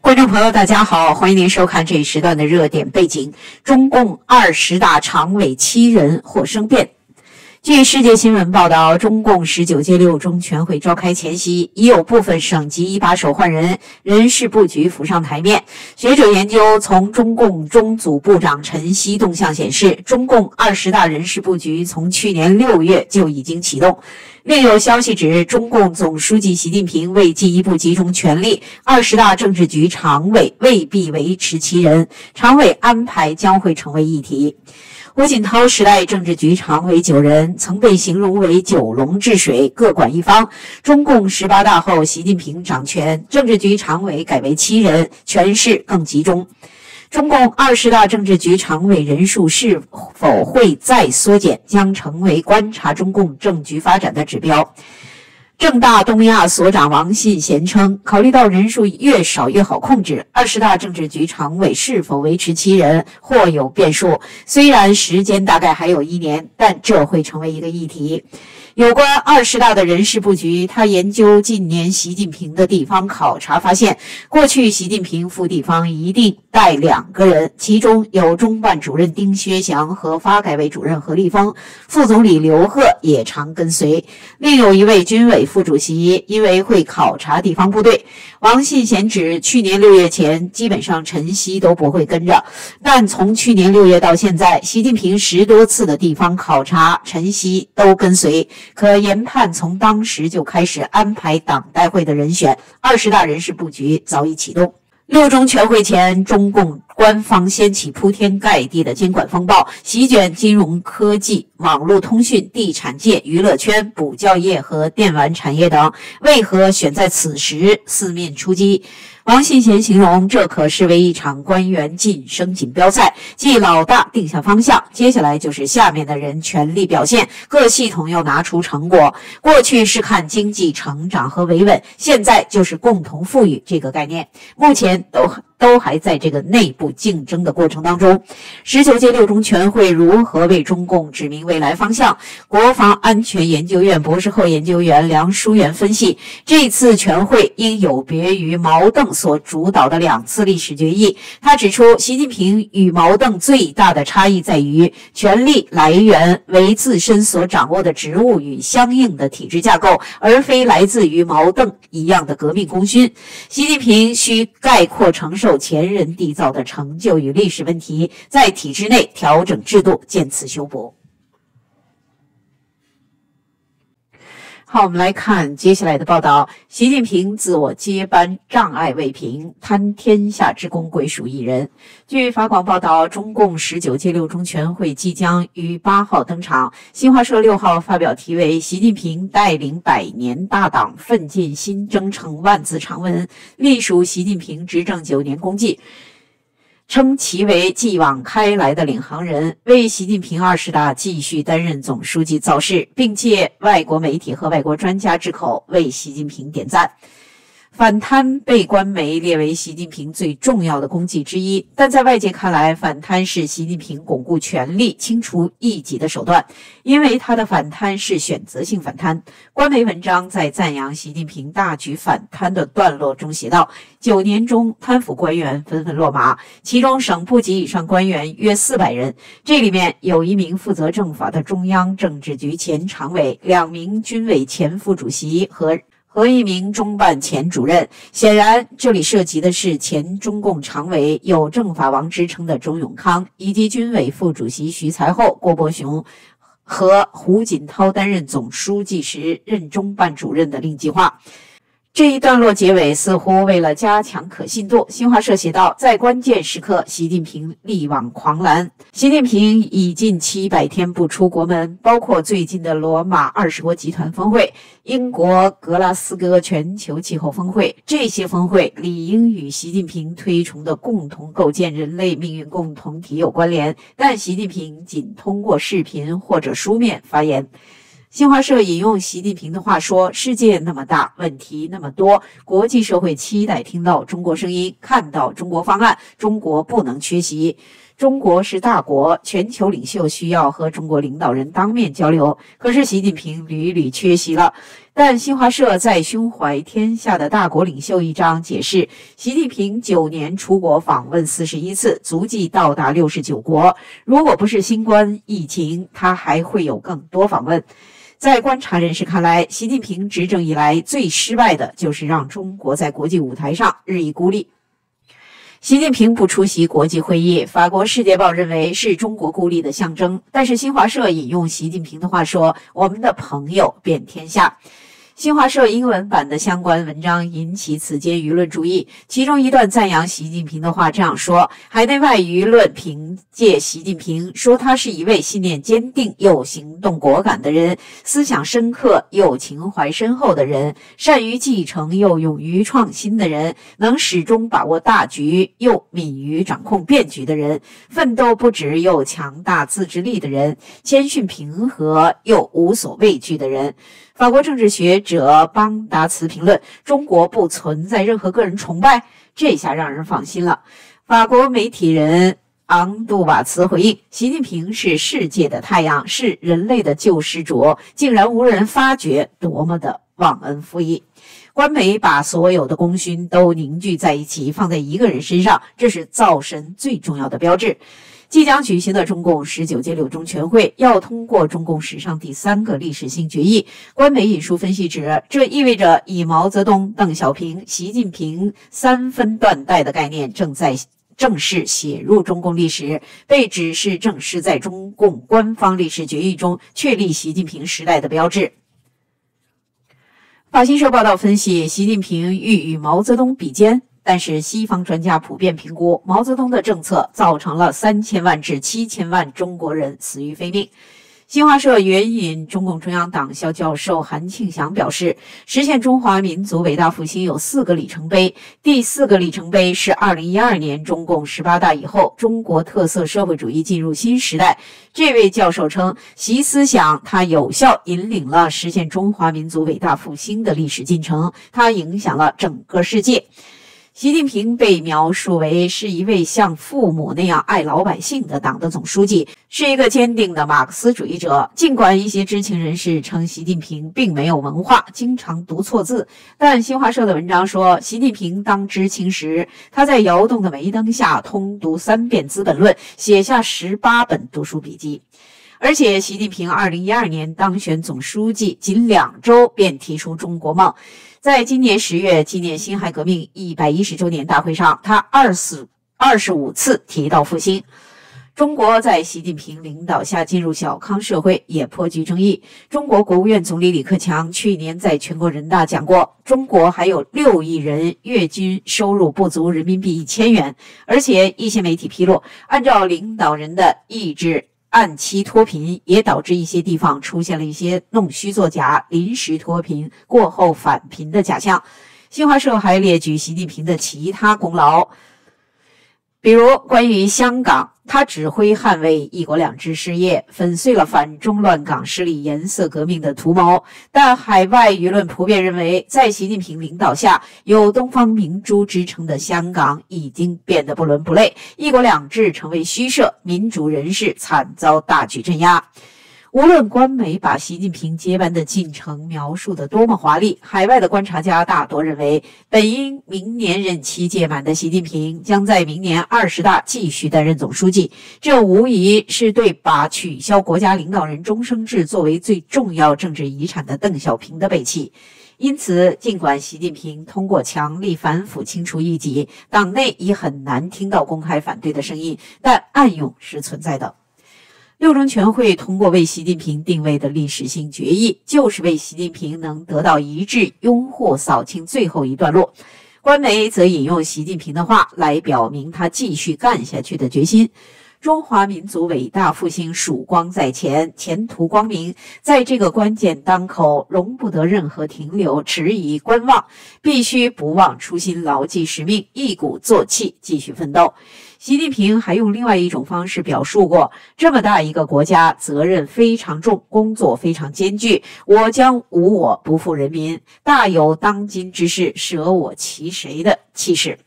观众朋友，大家好，欢迎您收看这一时段的热点背景：中共二十大常委七人或生变。据世界新闻报道，中共十九届六中全会召开前夕，已有部分省级一把手换人，人事布局浮上台面。学者研究，从中共中组部长陈希动向显示，中共二十大人事布局从去年六月就已经启动。另有消息指，中共总书记习近平为进一步集中权力，二十大政治局常委未必维持其人，常委安排将会成为议题。胡锦涛时代政治局常委九人曾被形容为九龙治水，各管一方。中共十八大后，习近平掌权，政治局常委改为七人，权势更集中。中共二十大政治局常委人数是否会再缩减，将成为观察中共政局发展的指标。正大东亚所长王信贤称，考虑到人数越少越好控制，二十大政治局常委是否维持七人或有变数。虽然时间大概还有一年，但这会成为一个议题。有关二十大的人事布局，他研究近年习近平的地方考察发现，过去习近平赴地方一定带两个人，其中有中办主任丁薛祥和发改委主任何立峰，副总理刘鹤也常跟随，另有一位军委副主席，因为会考察地方部队。王信贤指，去年六月前，基本上陈希都不会跟着，但从去年六月到现在，习近平十多次的地方考察，陈希都跟随。可研判，从当时就开始安排党代会的人选，二十大人事布局早已启动。六中全会前，中共官方掀起铺天盖地的监管风暴，席卷金融科技、网络通讯、地产界、娱乐圈、补教业和电玩产业等。为何选在此时四面出击？王信贤形容，这可视为一场官员晋升锦标赛，即老大定下方向，接下来就是下面的人全力表现，各系统要拿出成果。过去是看经济成长和维稳，现在就是共同富裕这个概念。目前都。都还在这个内部竞争的过程当中。十九届六中全会如何为中共指明未来方向？国防安全研究院博士后研究员梁淑元分析，这次全会应有别于毛邓所主导的两次历史决议。他指出，习近平与毛邓最大的差异在于，权力来源为自身所掌握的职务与相应的体制架构，而非来自于毛邓一样的革命功勋。习近平需概括承受。前人缔造的成就与历史问题，在体制内调整制度，渐次修补。好，我们来看接下来的报道：习近平自我接班障碍未平，贪天下之功归属一人。据法广报道，中共十九届六中全会即将于八号登场。新华社六号发表题为《习近平带领百年大党奋进新征程》万字长文，隶属习近平执政九年功绩。称其为继往开来的领航人，为习近平二十大继续担任总书记造势，并借外国媒体和外国专家之口为习近平点赞。反贪被官媒列为习近平最重要的功绩之一，但在外界看来，反贪是习近平巩固权力、清除异己的手段，因为他的反贪是选择性反贪。官媒文章在赞扬习近平大举反贪的段落中写道：“九年中，贪腐官员纷纷落马，其中省部级以上官员约四百人，这里面有一名负责政法的中央政治局前常委，两名军委前副主席和。”和一名中办前主任，显然这里涉及的是前中共常委、有“政法王”之称的周永康，以及军委副主席徐才厚、郭伯雄和胡锦涛担任总书记时任中办主任的令计划。这一段落结尾似乎为了加强可信度，新华社写道：“在关键时刻，习近平力挽狂澜。习近平已近七百天不出国门，包括最近的罗马二十国集团峰会、英国格拉斯哥全球气候峰会。这些峰会理应与习近平推崇的共同构建人类命运共同体有关联，但习近平仅通过视频或者书面发言。”新华社引用习近平的话说：“世界那么大，问题那么多，国际社会期待听到中国声音，看到中国方案，中国不能缺席。”中国是大国，全球领袖需要和中国领导人当面交流。可是习近平屡屡缺席了。但新华社在“胸怀天下的大国领袖”一章解释，习近平九年出国访问四十一次，足迹到达六十九国。如果不是新冠疫情，他还会有更多访问。在观察人士看来，习近平执政以来最失败的就是让中国在国际舞台上日益孤立。习近平不出席国际会议，法国《世界报》认为是中国孤立的象征。但是新华社引用习近平的话说：“我们的朋友遍天下。”新华社英文版的相关文章引起此间舆论注意，其中一段赞扬习近平的话这样说：海内外舆论凭借习近平说他是一位信念坚定又行动果敢的人，思想深刻又情怀深厚的人，善于继承又勇于创新的人，能始终把握大局又敏于掌控变局的人，奋斗不止又强大自制力的人，谦逊平和又无所畏惧的人。法国政治学者邦达茨评论：“中国不存在任何个人崇拜。”这下让人放心了。法国媒体人昂杜瓦茨回应：“习近平是世界的太阳，是人类的救世主，竟然无人发觉，多么的忘恩负义！”官媒把所有的功勋都凝聚在一起，放在一个人身上，这是造神最重要的标志。即将举行的中共十九届六中全会要通过中共史上第三个历史性决议。官媒引述分析指，这意味着以毛泽东、邓小平、习近平三分断代的概念正在正式写入中共历史，被指是正式在中共官方历史决议中确立习近平时代的标志。法新社报道分析，习近平欲与毛泽东比肩。但是，西方专家普遍评估，毛泽东的政策造成了三千万至七千万中国人死于非命。新华社援引中共中央党校教授韩庆祥表示，实现中华民族伟大复兴有四个里程碑，第四个里程碑是二零一二年中共十八大以后，中国特色社会主义进入新时代。这位教授称，习思想他有效引领了实现中华民族伟大复兴的历史进程，他影响了整个世界。习近平被描述为是一位像父母那样爱老百姓的党的总书记，是一个坚定的马克思主义者。尽管一些知情人士称习近平并没有文化，经常读错字，但新华社的文章说，习近平当知青时，他在窑洞的煤灯下通读三遍《资本论》，写下十八本读书笔记。而且，习近平二零一二年当选总书记，仅两周便提出中国梦。在今年十月纪念辛亥革命一百一十周年大会上，他二十二十五次提到复兴。中国在习近平领导下进入小康社会也颇具争议。中国国务院总理李克强去年在全国人大讲过，中国还有六亿人月均收入不足人民币一千元。而且一些媒体披露，按照领导人的意志。按期脱贫也导致一些地方出现了一些弄虚作假、临时脱贫过后返贫的假象。新华社还列举习近平的其他功劳。比如，关于香港，他指挥捍卫“一国两制”事业，粉碎了反中乱港势力颜色革命的图谋。但海外舆论普遍认为，在习近平领导下，有“东方明珠”之称的香港已经变得不伦不类，“一国两制”成为虚设，民主人士惨遭大举镇压。无论官媒把习近平接班的进程描述的多么华丽，海外的观察家大多认为，本应明年任期届满的习近平将在明年二十大继续担任总书记。这无疑是对把取消国家领导人终生制作为最重要政治遗产的邓小平的背弃。因此，尽管习近平通过强力反腐清除异己，党内已很难听到公开反对的声音，但暗涌是存在的。六中全会通过为习近平定位的历史性决议，就是为习近平能得到一致拥护扫清最后一段落。官媒则引用习近平的话来表明他继续干下去的决心。中华民族伟大复兴曙光在前，前途光明。在这个关键当口，容不得任何停留、迟疑、观望，必须不忘初心，牢记使命，一鼓作气，继续奋斗。习近平还用另外一种方式表述过：这么大一个国家，责任非常重，工作非常艰巨，我将无我不负人民，大有当今之事舍我其谁的气势。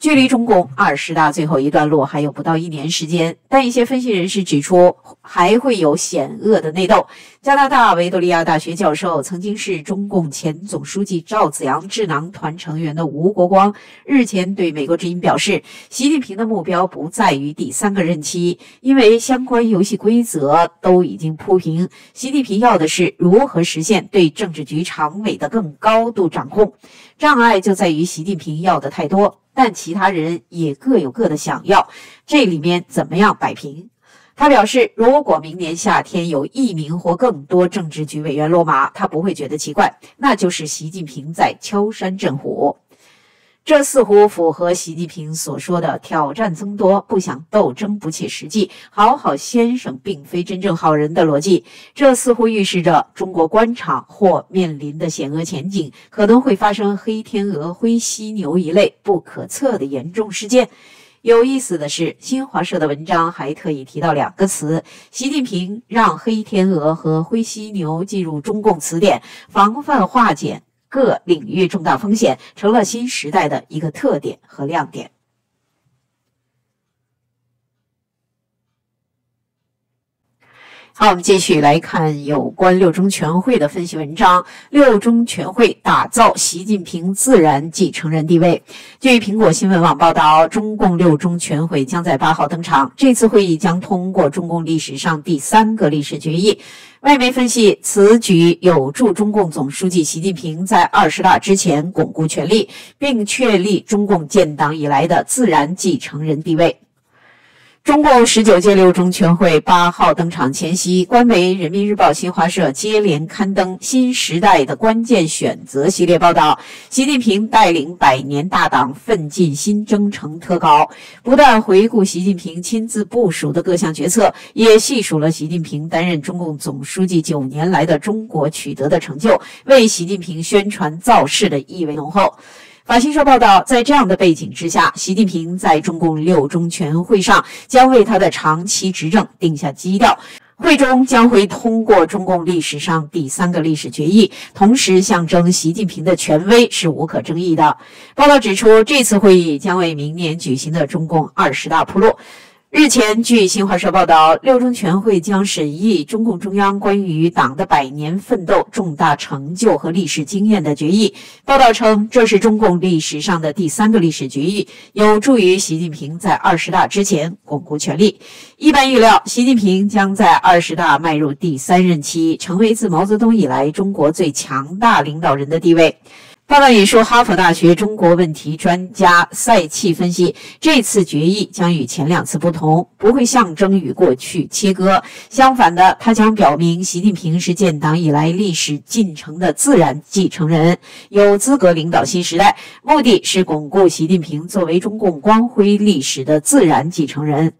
距离中共二十大最后一段路还有不到一年时间，但一些分析人士指出，还会有险恶的内斗。加拿大维多利亚大学教授、曾经是中共前总书记赵紫阳智囊团成员的吴国光日前对美国之音表示，习近平的目标不在于第三个任期，因为相关游戏规则都已经铺平。习近平要的是如何实现对政治局常委的更高度掌控，障碍就在于习近平要的太多。但其他人也各有各的想要，这里面怎么样摆平？他表示，如果明年夏天有一名或更多政治局委员落马，他不会觉得奇怪，那就是习近平在敲山震虎。这似乎符合习近平所说的“挑战增多，不想斗争不切实际，好好先生并非真正好人”的逻辑。这似乎预示着中国官场或面临的险恶前景，可能会发生黑天鹅、灰犀牛一类不可测的严重事件。有意思的是，新华社的文章还特意提到两个词：习近平让黑天鹅和灰犀牛进入中共词典，防范化简。各领域重大风险成了新时代的一个特点和亮点。好，我们继续来看有关六中全会的分析文章。六中全会打造习近平自然继承人地位。据苹果新闻网报道，中共六中全会将在八号登场。这次会议将通过中共历史上第三个历史决议。外媒分析，此举有助中共总书记习近平在二十大之前巩固权力，并确立中共建党以来的自然继承人地位。中共十九届六中全会八号登场前夕，官媒《人民日报》、新华社接连刊登《新时代的关键选择》系列报道。习近平带领百年大党奋进新征程特稿，不但回顾习近平亲自部署的各项决策，也细数了习近平担任中共总书记九年来的中国取得的成就，为习近平宣传造势的意味浓厚。法新社报道，在这样的背景之下，习近平在中共六中全会上将为他的长期执政定下基调。会中将会通过中共历史上第三个历史决议，同时象征习近平的权威是无可争议的。报道指出，这次会议将为明年举行的中共二十大铺路。日前，据新华社报道，六中全会将审议中共中央关于党的百年奋斗重大成就和历史经验的决议。报道称，这是中共历史上的第三个历史决议，有助于习近平在二十大之前巩固权力。一般预料，习近平将在二十大迈入第三任期，成为自毛泽东以来中国最强大领导人的地位。报道引述哈佛大学中国问题专家赛契分析，这次决议将与前两次不同，不会象征与过去切割，相反的，它将表明习近平是建党以来历史进程的自然继承人，有资格领导新时代。目的是巩固习近平作为中共光辉历史的自然继承人。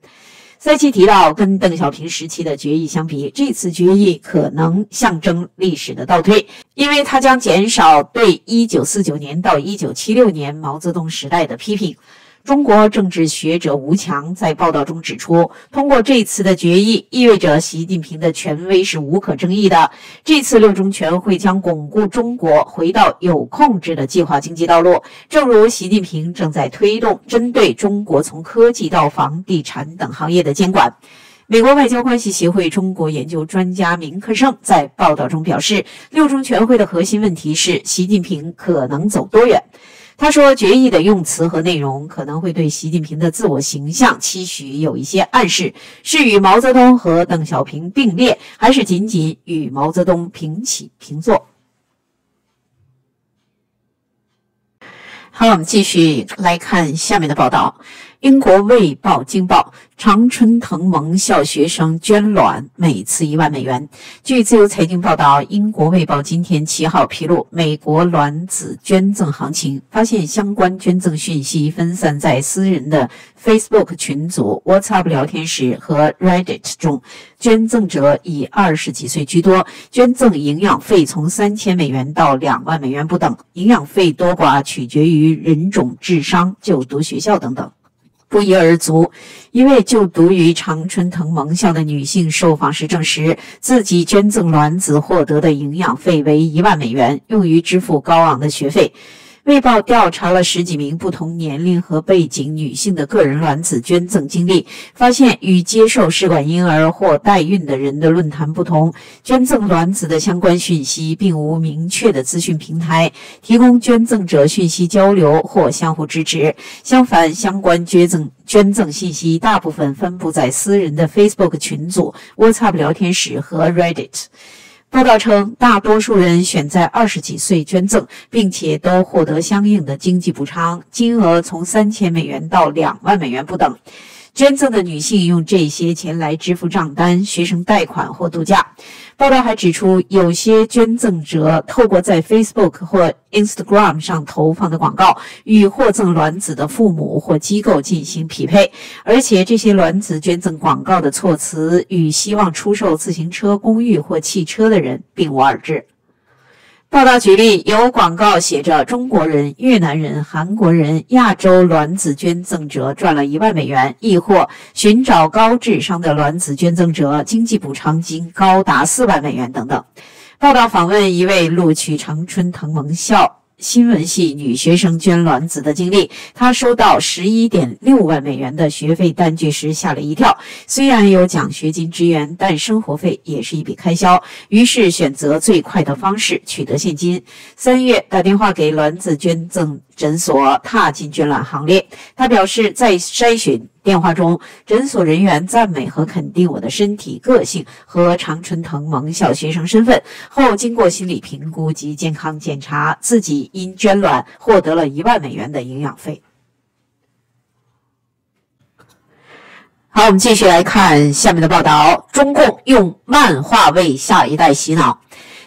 赛奇提到，跟邓小平时期的决议相比，这次决议可能象征历史的倒退，因为它将减少对1949年到1976年毛泽东时代的批评。中国政治学者吴强在报道中指出，通过这次的决议，意味着习近平的权威是无可争议的。这次六中全会将巩固中国回到有控制的计划经济道路，正如习近平正在推动针对中国从科技到房地产等行业的监管。美国外交关系协会中国研究专家明克胜在报道中表示，六中全会的核心问题是习近平可能走多远。他说，决议的用词和内容可能会对习近平的自我形象期许有一些暗示：是与毛泽东和邓小平并列，还是仅仅与毛泽东平起平坐？好，我们继续来看下面的报道。英国《卫报》惊爆：常春藤盟校学生捐卵，每次一万美元。据自由财经报道，英国《卫报》今天七号披露美国卵子捐赠行情，发现相关捐赠讯息分散在私人的 Facebook 群组、WhatsApp 聊天室和 Reddit 中。捐赠者以二十几岁居多，捐赠营养费从三千美元到两万美元不等，营养费多寡取决于人种、智商、就读学校等等。不一而足。一位就读于常春藤盟校的女性受访时证实，自己捐赠卵子获得的营养费为一万美元，用于支付高昂的学费。卫报调查了十几名不同年龄和背景女性的个人卵子捐赠经历，发现与接受试管婴儿或代孕的人的论坛不同，捐赠卵子的相关讯息并无明确的资讯平台提供捐赠者讯息交流或相互支持。相反，相关捐赠捐赠信息大部分分布在私人的 Facebook 群组、WhatsApp 聊天室和 Reddit。报道称，大多数人选在二十几岁捐赠，并且都获得相应的经济补偿，金额从三千美元到两万美元不等。捐赠的女性用这些钱来支付账单、学生贷款或度假。报道还指出，有些捐赠者透过在 Facebook 或 Instagram 上投放的广告，与获赠卵子的父母或机构进行匹配，而且这些卵子捐赠广告的措辞与希望出售自行车、公寓或汽车的人并无二致。报道举例，有广告写着“中国人、越南人、韩国人、亚洲卵子捐赠者赚了一万美元”，亦或“寻找高智商的卵子捐赠者，经济补偿金高达四万美元”等等。报道访问一位录取常春藤盟校。新闻系女学生捐卵子的经历，她收到十一点六万美元的学费单据时吓了一跳。虽然有奖学金支援，但生活费也是一笔开销，于是选择最快的方式取得现金。三月打电话给卵子捐赠。诊所踏进捐卵行列。他表示，在筛选电话中，诊所人员赞美和肯定我的身体、个性和常春藤盟校学生身份后，经过心理评估及健康检查，自己因捐卵获得了一万美元的营养费。好，我们继续来看下面的报道：中共用漫画为下一代洗脑。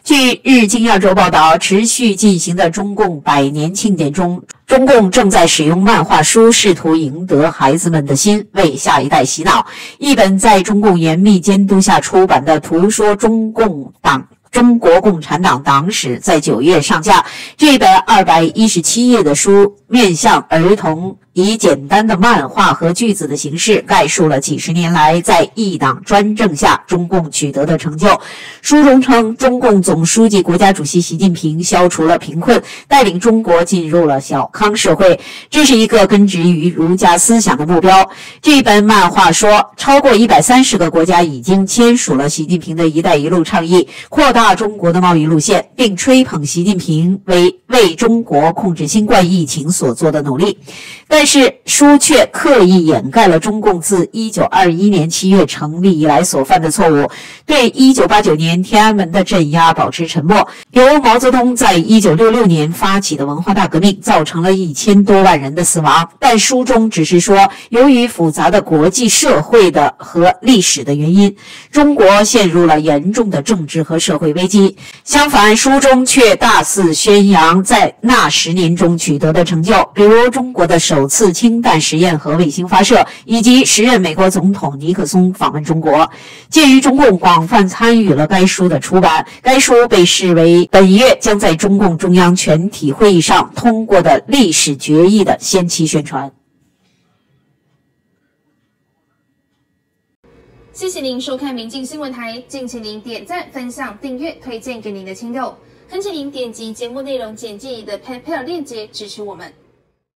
据《日经亚洲》报道，持续进行的中共百年庆典中，中共正在使用漫画书试图赢得孩子们的心，为下一代洗脑。一本在中共严密监督下出版的《图说中共党中国共产党党史》在九月上架。这本二百一十七页的书面向儿童。以简单的漫画和句子的形式概述了几十年来在一党专政下中共取得的成就。书中称，中共总书记、国家主席习近平消除了贫困，带领中国进入了小康社会，这是一个根植于儒家思想的目标。这本漫画说，超过一百三十个国家已经签署了习近平的一带一路倡议，扩大中国的贸易路线，并吹捧习近平为为中国控制新冠疫情所做的努力。但但是书却刻意掩盖了中共自一九二一年七月成立以来所犯的错误，对一九八九年天安门的镇压保持沉默。由毛泽东在一九六六年发起的文化大革命，造成了一千多万人的死亡。但书中只是说，由于复杂的国际社会的和历史的原因，中国陷入了严重的政治和社会危机。相反，书中却大肆宣扬在那十年中取得的成就，比如中国的首。次氢弹实验和卫星发射，以及时任美国总统尼克松访问中国。鉴于中共广泛参与了该书的出版，该书被视为本月将在中共中央全体会议上通过的历史决议的先期宣传。谢谢您收看《明镜新闻台》，敬请您点赞、分享、订阅、推荐给您的亲友。恳请您点击节目内容简介里的 PayPal 链接支持我们。